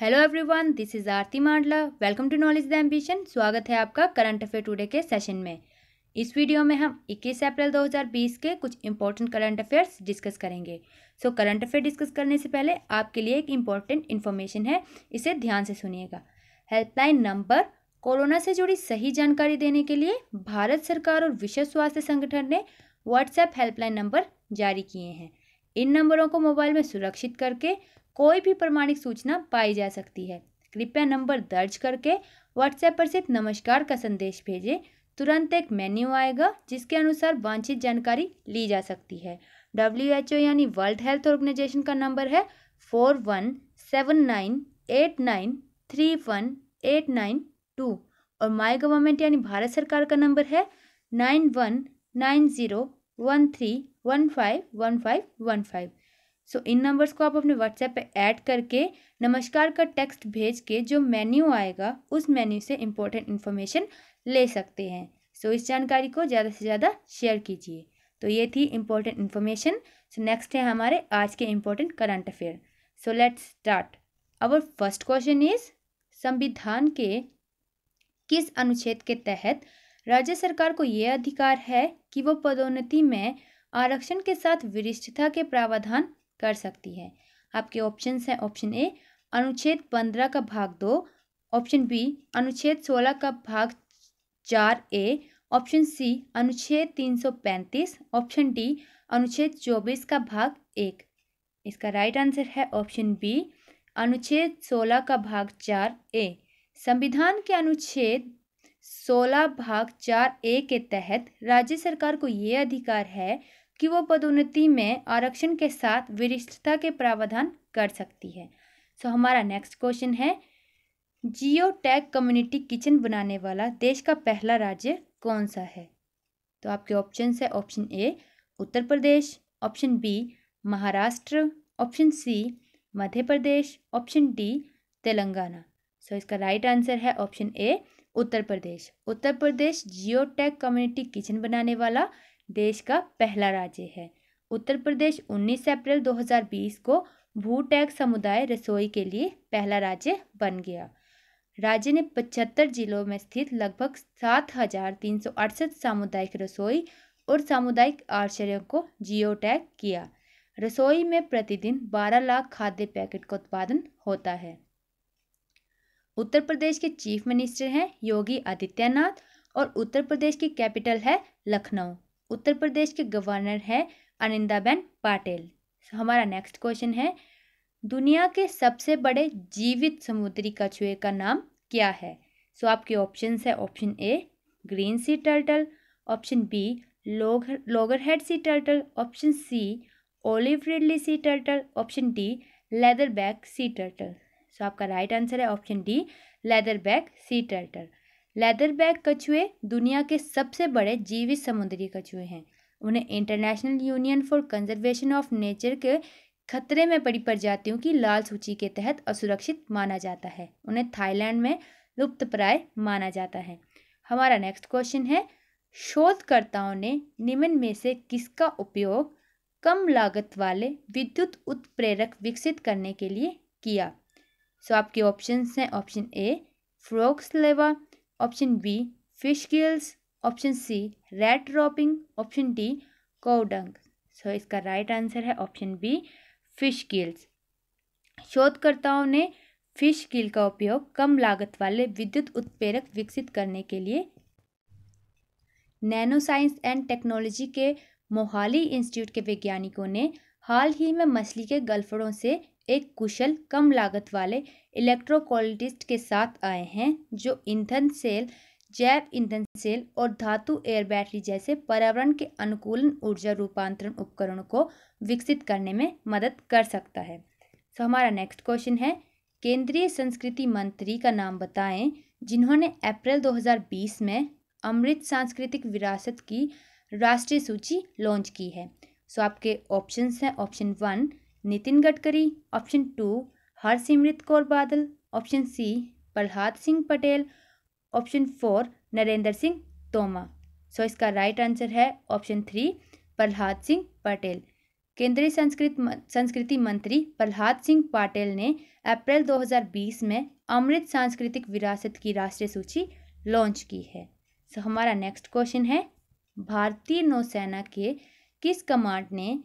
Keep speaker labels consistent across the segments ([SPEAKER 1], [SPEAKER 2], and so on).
[SPEAKER 1] Hello everyone this is Aarti Mandla welcome to knowledge the ambition स्वागत है आपका current affair today के session में। इस वीडियो में हम 21 अप्रैल 2020 के कुछ इंपॉर्टेंट करंट अफेयर्स डिस्कस करेंगे। सो करंट अफेयर डिस्कस करने से पहले आपके लिए एक इंपॉर्टेंट इन्फॉर्मेशन है, इसे ध्यान से सुनिएगा। हेल्पलाइन नंबर कोरोना से जुड़ी सही जानकारी देने के लिए भारत सरकार और विश्व स्वास्थ्य संगठन ने व्हाट्सएप हेल्पलाइन नंबर जारी किए हैं। इन नंबरों को मोबाइल में सुरक्षित करके कोई भी प्रमाणिक सूचना पाई जा सकती है। कृपया नंबर दर्ज करके व्हाट्सएप पर सिर्फ़ नमस्कार का संदेश भेजें। तुरंत एक मेन्यू आएगा, जिसके अनुसार वांछित जानकारी ली जा सकती है। डब्ल्यू एच ओ यानी वर्ल्ड हेल्थ ऑर्गेनाइजेशन का नंबर है four one seven nine eight nine three one eight nine two और माई गवर्नमेंट यानी भारत सरकार का नंबर है nine one nine zero one three one five one five one five so इन numbers को आप अपने व्हाट्सएप पे ऐड करके नमस्कार का टेक्स्ट भेज के जो मेन्यू आएगा उस मेन्यू से इम्पोर्टेंट इन्फॉर्मेशन ले सकते हैं। सो so, इस जानकारी को ज़्यादा से ज़्यादा शेयर कीजिए। तो ये थी इम्पोर्टेंट इन्फॉर्मेशन सो नेक्स्ट है हमारे आज के important current affair so let's start our first question is संविधान के किस अनुच्छेद के तहत राज्य सरकार को यह अधिकार है कि वो पदोन्नति में आरक्षण के साथ वरिष्ठता के प्रावधान कर सकती है। आपके ऑप्शन हैं ऑप्शन ए अनुच्छेद पंद्रह का भाग दो ऑप्शन बी अनुच्छेद सोलह का भाग चार ए ऑप्शन सी अनुच्छेद तीन सौ पैंतीस ऑप्शन डी अनुच्छेद चौबीस का भाग एक। इसका राइट आंसर है ऑप्शन बी अनुच्छेद सोलह का भाग चार ए संविधान के अनुच्छेद सोलह भाग चार ए के तहत राज्य सरकार को ये अधिकार है कि वो पदोन्नति में आरक्षण के साथ वरिष्ठता के प्रावधान कर सकती है। सो so, हमारा नेक्स्ट क्वेश्चन है जियो टैग कम्युनिटी किचन बनाने वाला देश का पहला राज्य कौन सा है? तो आपके ऑप्शन है option A Uttar Pradesh option B Maharashtra option C Madhya Pradesh option D Telangana. So इसका राइट right आंसर है option A Uttar Pradesh. Uttar Pradesh geo tag community kitchen बनाने वाला देश का पहला राज्य है। उत्तर प्रदेश 19 अप्रैल 2020 को भू टैग समुदाय रसोई के लिए पहला राज्य बन गया। राज्य ने पचहत्तर जिलों में स्थित लगभग सात हज़ार तीन सौ अड़सठ सामुदायिक रसोई और सामुदायिक आश्चर्यों को जियो टैग किया। रसोई में प्रतिदिन 12 लाख खाद्य पैकेट का उत्पादन होता है। उत्तर प्रदेश के चीफ मिनिस्टर हैं योगी आदित्यनाथ और उत्तर प्रदेश की कैपिटल है लखनऊ। उत्तर प्रदेश के गवर्नर है अनिंदाबेन पाटिल। हमारा नेक्स्ट क्वेश्चन है दुनिया के सबसे बड़े जीवित समुद्री कछुए का नाम क्या है? सो so, आपके ऑप्शन है option A green sea turtle option B loggerhead sea turtle option C olive ridley sea turtle option D leatherback sea turtle so आपका राइट आंसर है option D leatherback sea turtle leatherback कछुए दुनिया के सबसे बड़े जीवित समुद्री कछुए हैं। उन्हें international union for conservation of nature के खतरे में पड़ी प्रजातियों की लाल सूची के तहत असुरक्षित माना जाता है। उन्हें थाईलैंड में लुप्त प्राय माना जाता है। हमारा नेक्स्ट क्वेश्चन है, शोधकर्ताओं ने निम्न में से किसका उपयोग कम लागत वाले विद्युत उत्प्रेरक विकसित करने के लिए किया? सो आपके ऑप्शंस हैं option A frog's larva option B, fish gills, option C, rat dropping option D, cow dung. So इसका राइट आंसर है ऑप्शन बी, फ़िश गिल्स। शोधकर्ताओं ने फ़िश गिल का उपयोग कम लागत वाले विद्युत उत्प्रेरक विकसित करने के लिए नैनो साइंस एंड टेक्नोलॉजी के मोहाली इंस्टीट्यूट के वैज्ञानिकों ने हाल ही में मछली के गल्फड़ों से एक कुशल, कम लागत वाले इलेक्ट्रोकोलिटिस्ट के साथ आए हैं, जो ईंधन सेल, जैव ईंधन सेल और धातु एयर बैटरी जैसे पर्यावरण के अनुकूलन ऊर्जा रूपांतरण उपकरणों को विकसित करने में मदद कर सकता है। सो हमारा नेक्स्ट क्वेश्चन है, केंद्रीय संस्कृति मंत्री का नाम बताएँ, जिन्होंने अप्रैल 2020 में अमृत सांस्कृतिक विरासत की राष्ट्रीय सूची लॉन्च की है। सो आपके ऑप्शंस हैं option one Nitin Gadkari option two Harsimrat Kaur Badal option C Prahlad Singh Patel option four Narendra Singh Tomar. So इसका राइट आंसर है ऑप्शन थ्री प्रहलाद सिंह पटेल। केंद्रीय संस्कृत संस्कृति मंत्री प्रहलाद सिंह पटेल ने अप्रैल 2020 में अमृत सांस्कृतिक विरासत की राष्ट्रीय सूची लॉन्च की है। सो हमारा नेक्स्ट क्वेश्चन है, भारतीय नौसेना के किस कमांड ने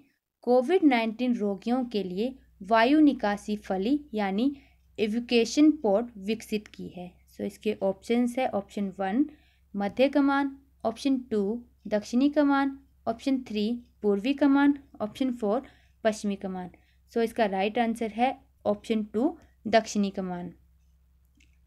[SPEAKER 1] कोविड नाइन्टीन रोगियों के लिए वायु निकासी फली यानी एवुकेशन पोर्ट विकसित की है। सो so, इसके ऑप्शंस है ऑप्शन वन मध्य कमान ऑप्शन टू दक्षिणी कमान ऑप्शन थ्री पूर्वी कमान ऑप्शन फोर पश्चिमी कमान। सो so, इसका राइट आंसर है ऑप्शन टू दक्षिणी कमान।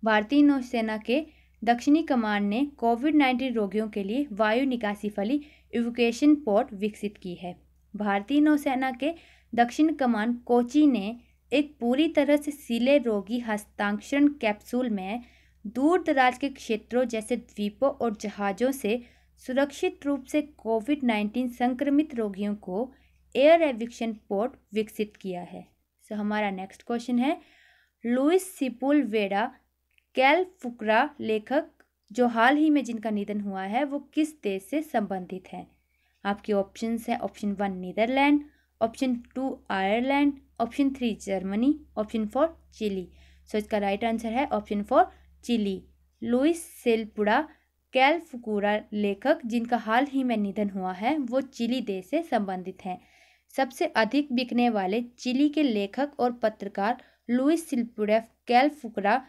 [SPEAKER 1] भारतीय नौसेना के दक्षिणी कमान ने कोविड नाइन्टीन रोगियों के लिए वायु निकासी फली इवोकेशन पोर्ट विकसित की है। भारतीय नौसेना के दक्षिण कमान कोची ने एक पूरी तरह से सीले रोगी हस्ताक्षरण कैप्सूल में दूर दराज के क्षेत्रों जैसे द्वीपों और जहाज़ों से सुरक्षित रूप से कोविड नाइन्टीन संक्रमित रोगियों को एयर एविक्शन पोर्ट विकसित किया है। सो so, हमारा नेक्स्ट क्वेश्चन है लुइस सिपुल वेडा कैल फुकरा लेखक जो हाल ही में जिनका निधन हुआ है वो किस देश से संबंधित हैं? आपके ऑप्शंस है option one Netherland option two Ireland option three Germany option four Chile so इसका राइट आंसर है ऑप्शन फोर चिली लुइस सेलपुड़ा कैल फुकुरा लेखक, जिनका हाल ही में निधन हुआ है, वो चिली देश से संबंधित हैं। सबसे अधिक बिकने वाले चिली के लेखक और पत्रकार लुइस सिलपुड़ा कैल फुकरा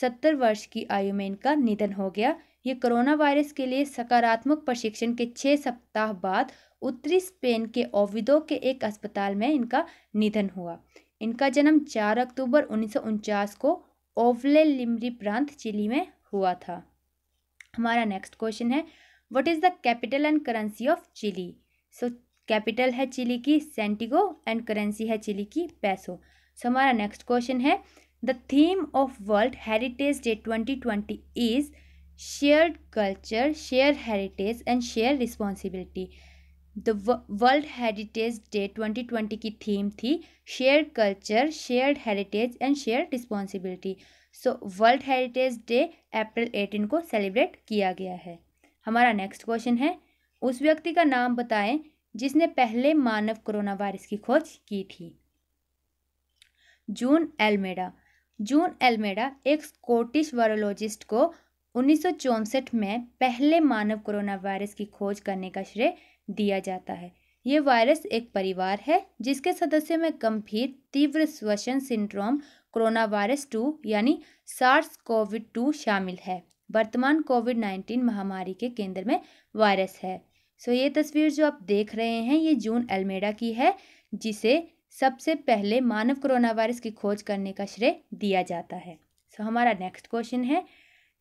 [SPEAKER 1] सत्तर वर्ष की आयु में इनका निधन हो गया। ये कोरोना वायरस के लिए सकारात्मक प्रशिक्षण के छः सप्ताह बाद उत्तरी स्पेन के ओविदो के एक अस्पताल में इनका निधन हुआ। इनका जन्म 4 अक्टूबर उन्नीस सौ उनचास को ओवले लिमरी प्रांत चिली में हुआ था। हमारा नेक्स्ट क्वेश्चन है what is the capital and currency of Chile so capital है चिली की सेंटिगो एंड करेंसी है चिली की, पैसो। सो हमारा नेक्स्ट क्वेश्चन है The theme of World Heritage Day 2020 is Shared Culture, Shared Heritage and Shared Responsibility. The world heritage day 2020 की theme थी shared culture shared heritage and shared responsibility so world heritage day April 18 को celebrate किया गया है। हमारा next question है। उस व्यक्ति का नाम बताएँ जिसने पहले मानव कोरोना वायरस की खोज की थी। जून एलमेडा। जून एल्मेडा, एक स्कॉटिश वायरोलॉजिस्ट को उन्नीस सौ चौंसठ में पहले मानव कोरोना वायरस की खोज करने का श्रेय दिया जाता है। ये वायरस एक परिवार है, जिसके सदस्यों में गंभीर, तीव्र श्वसन सिंड्रोम कोरोना वायरस टू यानी सार्स कोविड टू शामिल है। वर्तमान कोविड नाइन्टीन महामारी के केंद्र में वायरस है। सो ये तस्वीर जो आप देख रहे हैं, ये जून एल्मेडा की है, जिसे सबसे पहले मानव कोरोना वायरस की खोज करने का श्रेय दिया जाता है। सो हमारा नेक्स्ट क्वेश्चन है,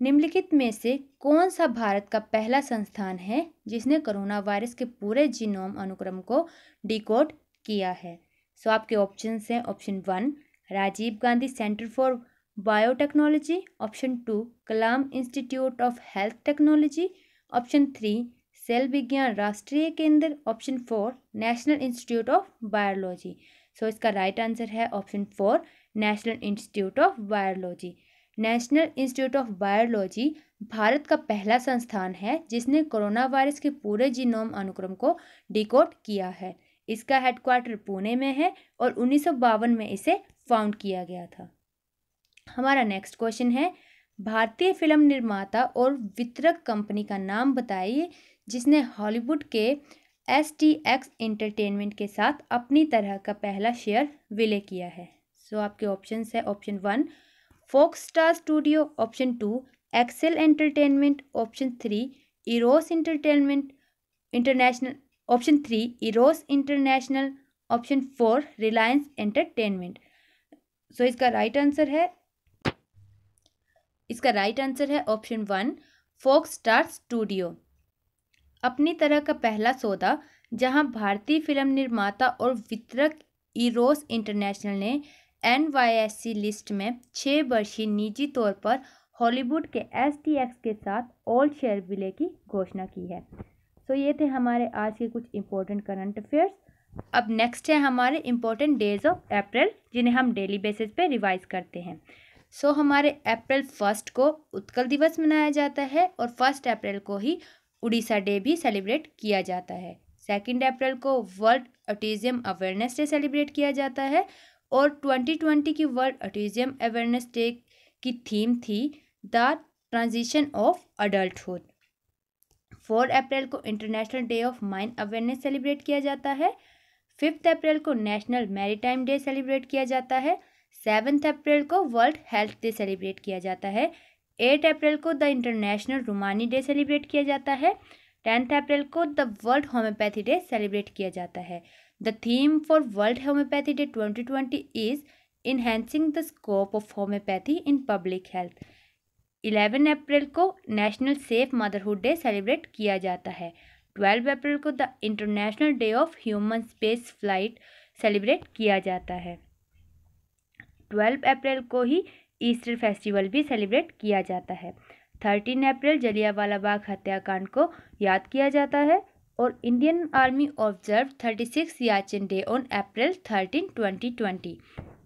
[SPEAKER 1] निम्नलिखित में से कौन सा भारत का पहला संस्थान है जिसने कोरोना वायरस के पूरे जीनोम अनुक्रम को डिकोड किया है? सो आपके ऑप्शन हैं option one Rajiv Gandhi centre for biotechnology option two Kalam institute of health technology option three cell विज्ञान राष्ट्रीय केंद्र option four national institute of biology so so, इसका राइट right आंसर है option four national institute of biology national institute of biology Bharat का पहला संस्थान है जिसने कोरोना वायरस के पूरे जीनोम अनुक्रम को डिकोड किया है। इसका हेडक्वार्टर पुणे में है और उन्नीस सौ बावन में इसे फाउंड किया गया था। हमारा नेक्स्ट क्वेश्चन है भारतीय फ़िल्म निर्माता और वितरक कंपनी का नाम बताइए जिसने हॉलीवुड के एस टी एक्स इंटरटेनमेंट के साथ अपनी तरह का पहला शेयर विलय किया है। सो so, आपके ऑप्शन है option one Fox Star Studio option two Excel Entertainment option three Eros entertainment international option three Eros International option four Reliance Entertainment so इसका राइट right आंसर है इसका राइट right आंसर है option one Fox Star Studio अपनी तरह का पहला सौदा जहाँ भारतीय फ़िल्म निर्माता और वितरक ईरोस इंटरनेशनल ने एन लिस्ट में छः वर्षीय निजी तौर पर हॉलीवुड के एसटीएक्स के साथ ऑल शेयर विले की घोषणा की है। सो so, ये थे हमारे आज के कुछ इम्पोर्टेंट करंट अफेयर्स अब नेक्स्ट है हमारे इम्पोर्टेंट डेज़ ऑफ़ अप्रैल जिन्हें हम डेली बेसिस पे रिवाइज करते हैं। सो so, हमारे अप्रैल फ़र्स्ट को उत्कल दिवस मनाया जाता है और फ़र्स्ट अप्रैल को ही उड़ीसा डे भी सेलिब्रेट किया जाता है। सेकेंड अप्रैल को world autism awareness day celebrate किया जाता है और ट्वेंटी ट्वेंटी की वर्ल्ड ऑटिज्म अवेयरनेस डे की थीम थी the transition of adulthood four April को international day of mind awareness celebrate किया जाता है। फिफ्थ अप्रैल को नेशनल मैरीटाइम डे सेलिब्रेट किया जाता है। सेवन्थ अप्रैल को वर्ल्ड हेल्थ डे सेलिब्रेट किया जाता है। एट अप्रैल को the international Romani day celebrate किया जाता है। टेंथ अप्रैल को the world homeopathy day celebrate किया जाता है। The theme for world homeopathy day twenty twenty is enhancing the scope of homeopathy in public health. Eleven April को national safe motherhood day celebrate किया जाता है। Twelve April को the international day of human space flight celebrate किया जाता है। Twelve April को ही ईस्टर फेस्टिवल भी सेलिब्रेट किया जाता है। थर्टीन अप्रैल जलियावाला बाग हत्याकांड को याद किया जाता है और Indian army observe thirty six Siachen day on April thirteen, twenty twenty.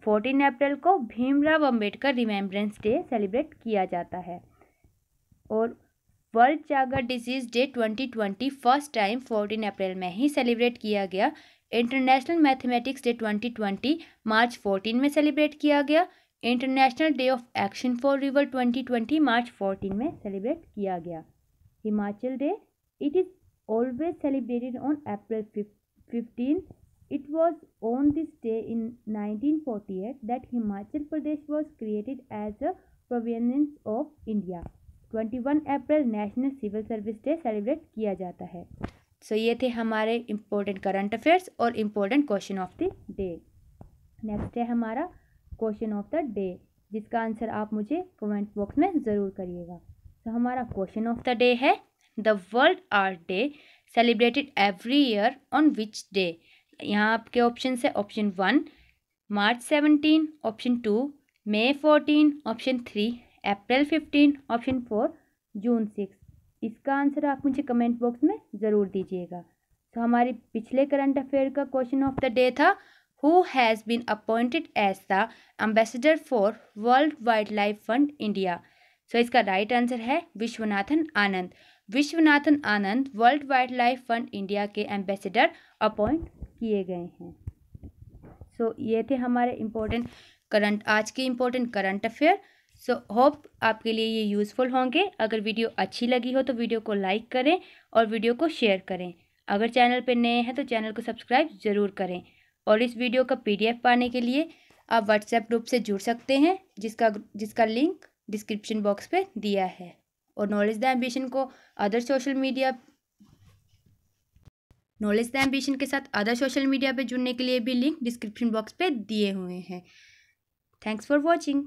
[SPEAKER 1] Fourteen April को Bhimrao Ambedkar remembrance day celebrate किया जाता है और world Chagas disease day twenty twenty first time fourteen April में ही सेलिब्रेट किया गया। International mathematics day twenty twenty March fourteen में सेलिब्रेट किया गया। International day of action for river 2020 March 14 में सेलिब्रेट किया गया। Himachal day it is always celebrated on April 15 it was on this day in 1948 that Himachal Pradesh was created as a province of India. 21 April national civil service day celebrate किया जाता है। So so, ये थे हमारे important current affairs और important question of the day next है हमारा question of the day जिसका आंसर आप मुझे कमेंट बॉक्स में ज़रूर करिएगा। तो हमारा क्वेश्चन ऑफ़ द डे है the world art day celebrated every year on which day यहाँ आपके ऑप्शन है option one March seventeen option two May fourteen option three April fifteen option four June six इसका answer आप मुझे comment box में ज़रूर दीजिएगा। तो हमारी पिछले करंट अफेयर का क्वेश्चन ऑफ़ द डे था who has been appointed as the ambassador for World Wildlife Fund India. So so, इसका राइट right आंसर है Viswanathan Anand. Viswanathan Anand world wild life fund India के एम्बेसडर अपॉइंट किए गए हैं। सो so, ये थे हमारे इम्पोर्टेंट करंट आज के important current affair so hope आपके लिए ये यूज़फुल होंगे। अगर वीडियो अच्छी लगी हो तो वीडियो को लाइक करें और वीडियो को शेयर करें। अगर चैनल पर नए हैं तो चैनल को सब्सक्राइब ज़रूर करें। और इस वीडियो का पीडीएफ पाने के लिए आप व्हाट्सएप ग्रुप से जुड़ सकते हैं, जिसका जिसका लिंक डिस्क्रिप्शन बॉक्स पे दिया है। और नॉलेज द एम्बिशन को other social media knowledge the ambition के साथ अदर सोशल मीडिया पे जुड़ने के लिए भी लिंक डिस्क्रिप्शन बॉक्स पे दिए हुए हैं। Thanks for watching.